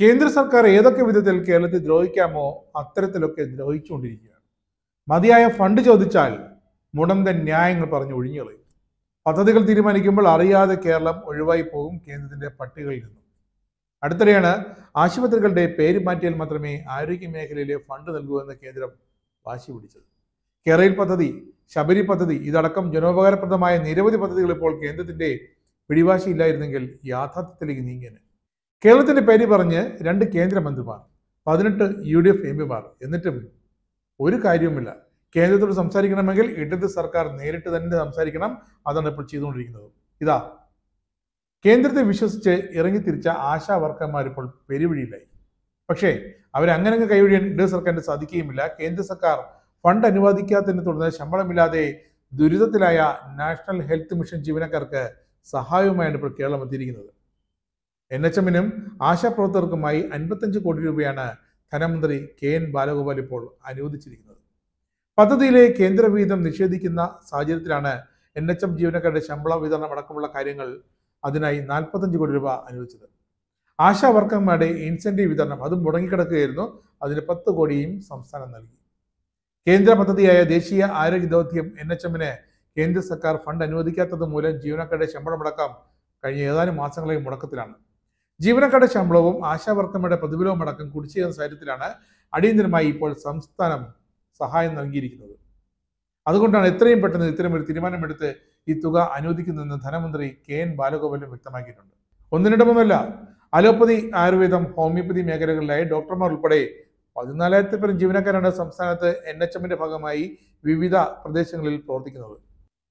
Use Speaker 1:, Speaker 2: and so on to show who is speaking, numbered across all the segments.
Speaker 1: കേന്ദ്ര സർക്കാർ ഏതൊക്കെ വിധത്തിൽ കേരളത്തെ ദ്രോഹിക്കാമോ അത്തരത്തിലൊക്കെ ദ്രോഹിച്ചുകൊണ്ടിരിക്കുകയാണ്. മതിയായ ഫണ്ട് ചോദിച്ചാൽ മുടന്തൻ ന്യായങ്ങൾ പറഞ്ഞ് ഒഴിഞ്ഞുകളയും. പദ്ധതികൾ തീരുമാനിക്കുമ്പോൾ അറിയാതെ കേരളം ഒഴിവായി പോകും കേന്ദ്രത്തിന്റെ പട്ടികയിൽ നിന്നും. അടുത്തിടെയാണ് ആശുപത്രികളുടെ പേര് മാറ്റിയാൽ മാത്രമേ ആരോഗ്യ മേഖലയിലെ ഫണ്ട് നൽകൂ എന്ന് കേന്ദ്രം വാശി പിടിച്ചത്. കേരയിൽ പദ്ധതി ശബരി പദ്ധതി ഇതടക്കം ജനോപകാരപ്രദമായ നിരവധി പദ്ധതികൾ ഇപ്പോൾ കേന്ദ്രത്തിന്റെ പിടിവാശിയില്ലായിരുന്നെങ്കിൽ യാഥാർത്ഥ്യത്തിലേക്ക് നീങ്ങിയന്. കേരളത്തിന്റെ പേര് പറഞ്ഞ് രണ്ട് കേന്ദ്രമന്ത്രിമാർ പതിനെട്ട് യു ഡി എഫ് എം പിമാർ. എന്നിട്ടും ഒരു കാര്യവുമില്ല. കേന്ദ്രത്തോട് സംസാരിക്കണമെങ്കിൽ ഇടത് സർക്കാർ നേരിട്ട് തന്നെ സംസാരിക്കണം. അതാണ് ഇപ്പോൾ ചെയ്തുകൊണ്ടിരിക്കുന്നത്. ഇതാ കേന്ദ്രത്തെ വിശ്വസിച്ച് ഇറങ്ങിത്തിരിച്ച ആശാ വർക്കർമാർ ഇപ്പോൾ പെരുവഴിയിലായി. പക്ഷേ അവരങ്ങനെ അങ്ങ് കൈവഴിയാൻ ഇടത് സർക്കാരിന് സാധിക്കുകയുമില്ല. കേന്ദ്ര സർക്കാർ ഫണ്ട് അനുവദിക്കാത്തതിനെ തുടർന്ന് ശമ്പളമില്ലാതെ ദുരിതത്തിലായ നാഷണൽ ഹെൽത്ത് മിഷൻ ജീവനക്കാർക്ക് സഹായവുമായാണ് ഇപ്പോൾ കേരളം എത്തിയിരിക്കുന്നത്. എൻ എച്ച് എമ്മിനും ആശാപ്രവർത്തകർക്കുമായി അൻപത്തഞ്ച് കോടി രൂപയാണ് ധനമന്ത്രി കെ എൻ ബാലഗോപാൽ ഇപ്പോൾ അനുവദിച്ചിരിക്കുന്നത്. പദ്ധതിയിലെ കേന്ദ്ര വീതം നിഷേധിക്കുന്ന സാഹചര്യത്തിലാണ് എൻ എച്ച് എം ജീവനക്കാരുടെ ശമ്പള വിതരണം അടക്കമുള്ള കാര്യങ്ങൾ അതിനായി നാൽപ്പത്തഞ്ച് കോടി രൂപ അനുവദിച്ചത്. ആശാ വർക്കർമാരുടെ ഇൻസെന്റീവ് വിതരണം അതും മുടങ്ങിക്കിടക്കുകയായിരുന്നു. അതിന് പത്ത് കോടിയും സംസ്ഥാനം നൽകി. കേന്ദ്ര പദ്ധതിയായ ദേശീയ ആരോഗ്യ ദൗത്യം എൻ എച്ച് എമ്മിന് കേന്ദ്ര സർക്കാർ ഫണ്ട് അനുവദിക്കാത്തത് മൂലം ജീവനക്കാരുടെ ശമ്പളമടക്കം കഴിഞ്ഞ ഏതാനും മാസങ്ങളായി മുടക്കത്തിലാണ്. ജീവനക്കാരുടെ ശമ്പളവും ആശാവർക്കമ്മയുടെ പ്രതിഫലവും അടക്കം കുടിശ്ശിക സാഹചര്യത്തിലാണ് അടിയന്തരമായി ഇപ്പോൾ സംസ്ഥാനം സഹായം നൽകിയിരിക്കുന്നത്. അതുകൊണ്ടാണ് എത്രയും പെട്ടെന്ന് ഇത്തരം ഒരു തീരുമാനമെടുത്ത് ഈ തുക അനുവദിക്കുന്നതെന്ന് ധനമന്ത്രി കെ എൻ ബാലഗോപാലും വ്യക്തമാക്കിയിട്ടുണ്ട്. ഒന്നിനിടമൊന്നുമല്ല അലോപ്പതി ആയുർവേദം ഹോമിയോപ്പതി മേഖലകളിലായി ഡോക്ടർമാർ ഉൾപ്പെടെ പതിനാലായിരത്തി പേരും ജീവനക്കാരാണ് സംസ്ഥാനത്ത് എൻ എച്ച് എമ്മിന്റെ ഭാഗമായി വിവിധ പ്രദേശങ്ങളിൽ പ്രവർത്തിക്കുന്നത്.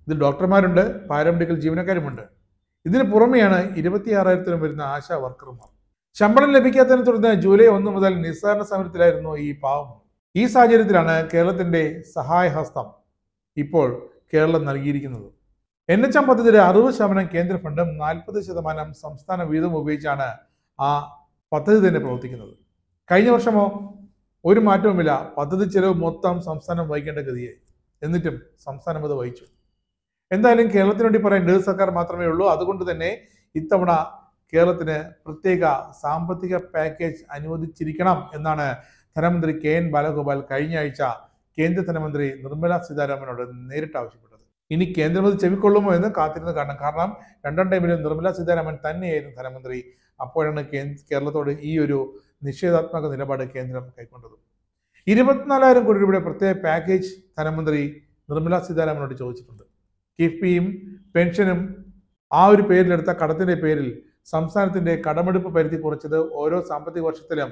Speaker 1: ഇതിൽ ഡോക്ടർമാരുണ്ട് പാരാമെഡിക്കൽ ജീവനക്കാരുമുണ്ട്. ഇതിന് പുറമെയാണ് ഇരുപത്തിയാറായിരത്തിനും വരുന്ന ആശാ വർക്കർമാർ. ശമ്പളം ലഭിക്കാത്തതിനെ തുടർന്ന് ജൂലൈ ഒന്ന് മുതൽ നിസ്സാരണ സമരത്തിലായിരുന്നു ഈ പാവം. ഈ സാഹചര്യത്തിലാണ് കേരളത്തിന്റെ സഹായഹസ്തം ഇപ്പോൾ കേരളം നൽകിയിരിക്കുന്നത്. എൻ എച്ച് എം പദ്ധതിയുടെ അറുപത് ശതമാനം കേന്ദ്ര ഫണ്ടും നാൽപ്പത് ശതമാനം സംസ്ഥാന വീതം ഉപയോഗിച്ചാണ് ആ പദ്ധതി തന്നെ പ്രവർത്തിക്കുന്നത്. കഴിഞ്ഞ വർഷമോ ഒരു മാറ്റവുമില്ല. പദ്ധതി ചെലവ് മൊത്തം സംസ്ഥാനം വഹിക്കേണ്ട ഗതിയായി. എന്നിട്ടും സംസ്ഥാനം അത് വഹിച്ചു. എന്തായാലും കേരളത്തിന് വേണ്ടി പറയാൻ ഇടത് സർക്കാർ മാത്രമേ ഉള്ളൂ. അതുകൊണ്ട് തന്നെ ഇത്തവണ കേരളത്തിന് പ്രത്യേക സാമ്പത്തിക പാക്കേജ് അനുവദിച്ചിരിക്കണം എന്നാണ് ധനമന്ത്രി കെ എൻ ബാലഗോപാൽ കഴിഞ്ഞ ആഴ്ച കേന്ദ്ര ധനമന്ത്രി നിർമ്മല സീതാരാമനോട് നേരിട്ട് ആവശ്യപ്പെട്ടത്. ഇനി കേന്ദ്രം ചെവിക്കൊള്ളുമോ എന്ന് കാത്തിരുന്ന് കാണണം കാരണം രണ്ടാം ടൈമിലും നിർമ്മല സീതാരാമൻ തന്നെയായിരുന്നു ധനമന്ത്രി. അപ്പോഴാണ് കേരളത്തോട് ഈ ഒരു നിഷേധാത്മക നിലപാട് കേന്ദ്രം കൈക്കൊണ്ടത്. ഇരുപത്തിനാലായിരം കോടി രൂപയുടെ പ്രത്യേക പാക്കേജ് ധനമന്ത്രി നിർമ്മല സീതാരാമനോട് ചോദിച്ചിട്ടുണ്ട്. കിഫ്ബിയും പെൻഷനും ആ ഒരു പേരിലെടുത്ത കടത്തിന്റെ പേരിൽ സംസ്ഥാനത്തിന്റെ കടമെടുപ്പ് പരിധി കുറച്ചത് ഓരോ സാമ്പത്തിക വർഷത്തിലും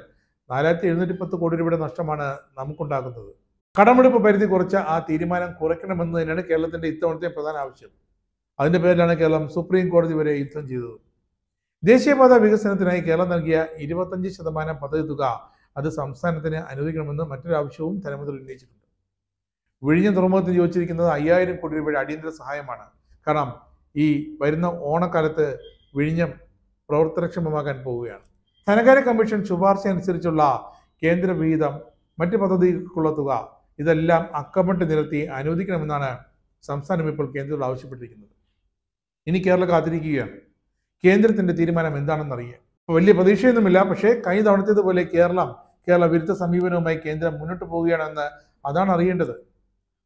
Speaker 1: നാലായിരത്തി എഴുന്നൂറ്റി പത്ത് കോടി രൂപയുടെ നഷ്ടമാണ് നമുക്കുണ്ടാകുന്നത്. കടമെടുപ്പ് പരിധി കുറച്ച ആ തീരുമാനം കുറയ്ക്കണമെന്ന് തന്നെയാണ് കേരളത്തിന്റെ ഇത്തവണത്തെ പ്രധാന ആവശ്യം. അതിന്റെ പേരിലാണ് കേരളം സുപ്രീം കോടതി വരെ യുദ്ധം ചെയ്തത്. ദേശീയപാത വികസനത്തിനായി കേരളം നൽകിയ ഇരുപത്തഞ്ച് ശതമാനം പദ്ധതി തുക അത് സംസ്ഥാനത്തിന് അനുവദിക്കണമെന്ന് മറ്റൊരു ആവശ്യവും ധനമന്ത്രി ഉന്നയിച്ചിട്ടുണ്ട്. വിഴിഞ്ഞം തുറമുഖത്തിന് ചോദിച്ചിരിക്കുന്നത് അയ്യായിരം കോടി രൂപയുടെ അടിയന്തര സഹായമാണ്. കാരണം ഈ വരുന്ന ഓണക്കാലത്ത് വിഴിഞ്ഞം പ്രവർത്തനക്ഷമമാക്കാൻ പോവുകയാണ്. ധനകാര്യ കമ്മീഷൻ ശുപാർശ അനുസരിച്ചുള്ള കേന്ദ്ര വിഹിതം മറ്റ് പദ്ധതികൾക്കുള്ള തുക ഇതെല്ലാം അക്കമിട്ട് നിരത്തി അനുവദിക്കണമെന്നാണ് സംസ്ഥാനം ഇപ്പോൾ കേന്ദ്രത്തോട് ആവശ്യപ്പെട്ടിരിക്കുന്നത്. ഇനി കേരളം കാത്തിരിക്കുകയാണ്. കേന്ദ്രത്തിന്റെ തീരുമാനം എന്താണെന്ന് അറിയാൻ ഇപ്പൊ വലിയ പ്രതീക്ഷയൊന്നുമില്ല. പക്ഷേ കഴിഞ്ഞ തവണത്തേതുപോലെ കേരളം കേരള വിരുദ്ധ സമീപനവുമായി കേന്ദ്രം മുന്നോട്ട് പോവുകയാണെന്ന് അതാണ് അറിയേണ്ടത്.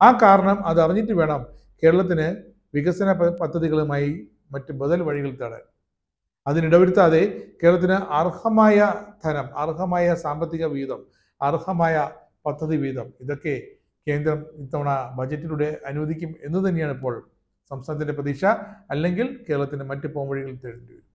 Speaker 1: ആ കാരണം അത് അറിഞ്ഞിട്ട് വേണം കേരളത്തിന് വികസന പദ്ധതികളുമായി മറ്റ് ബദൽ വഴികൾ തേടാൻ. അതിനിടവരുത്താതെ കേരളത്തിന് അർഹമായ ധനം അർഹമായ സാമ്പത്തിക വീതം അർഹമായ പദ്ധതി വീതം ഇതൊക്കെ കേന്ദ്രം ഇത്തവണ ബജറ്റിലൂടെ അനുവദിക്കും എന്ന് തന്നെയാണ് ഇപ്പോൾ സംസ്ഥാനത്തിന്റെ പ്രതീക്ഷ. അല്ലെങ്കിൽ കേരളത്തിന് മറ്റ് പോംവഴികൾ തേടേണ്ടി വരും.